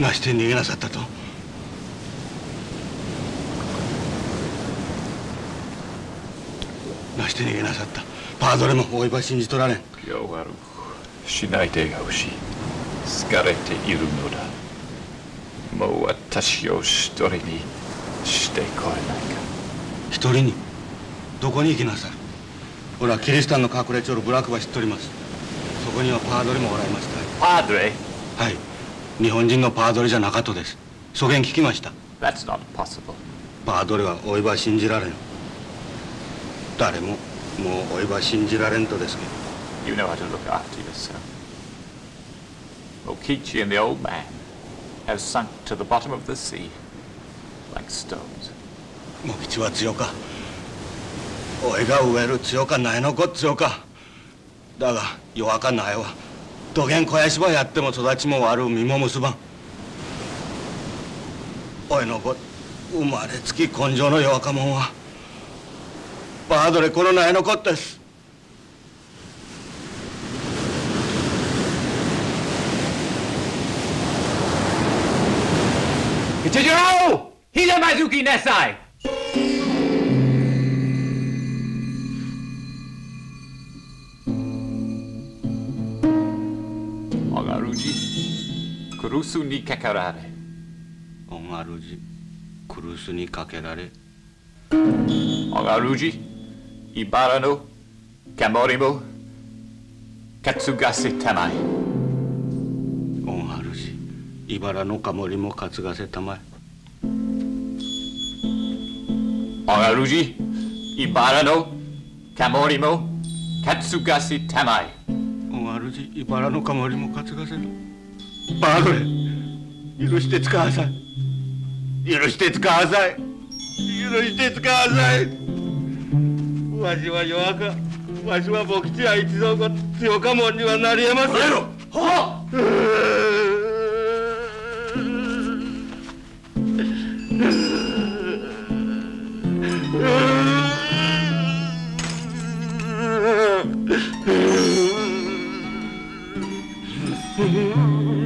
なして逃げなさったと。なして逃げなさった。パードレも大いば信じとられん。よ悪くしないでほしい。疲れているのだ。もう私を一人にしてこれないか。一人にどこに行きなさる？俺はキリシタンの隠れちょるブラックバ知っております。そこにはパードレもおられました。パードレ？はい日本人のパードレじゃなかとですそげん聞きました That's not possible パードレはおいば信じられん誰ももうおいば信じられんとですけど You know how to look after yourself Okichi and the old man have sunk to the bottom of the sea like stones も吉は強かおいが植える強か苗の子強かだが弱か苗はどげん肥やしばやっても育ちも悪う実も結ばん。おいの子生まれつき根性の弱かもんは。バードレこの苗の子です。一条ひざまずきなさいオガルジクルスにかかられおがるじクルスにかけられオガルジイバラのカモリモカツガセタマイおがるじ茨のかもりも担がせたまえオガルジイバラのカモリモカツガセタマイおがるじ茨のかもりも担がせる。バードレ許して使わさい。許して使わさい。許して使わさい。わしは弱か。わしは僕ちは一度ご強かもんにはなりえません。はっ Mmm.